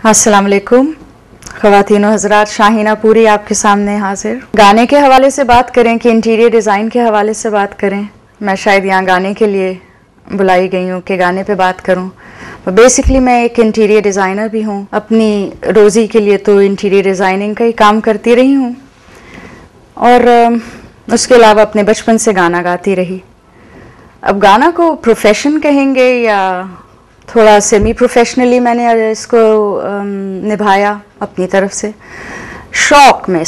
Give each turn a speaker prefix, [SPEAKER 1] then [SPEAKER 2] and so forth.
[SPEAKER 1] अस्सलाम वालेकुम ख़वातीन हजरात, शाहीना पूरी आपके सामने हाजिर। गाने के हवाले से बात करें कि इंटीरियर डिज़ाइन के हवाले से बात करें, मैं शायद यहाँ गाने के लिए बुलाई गई हूँ कि गाने पे बात करूँ। बेसिकली मैं एक इंटीरियर डिज़ाइनर भी हूँ। अपनी रोज़ी के लिए तो इंटीरियर डिज़ाइनिंग का ही काम करती रही हूँ। और उसके अलावा अपने बचपन से गाना गाती रही। अब गाना को प्रोफेशन कहेंगे या थोड़ा सेमी प्रोफेशनली मैंने इसको निभाया अपनी तरफ़ से। शौक में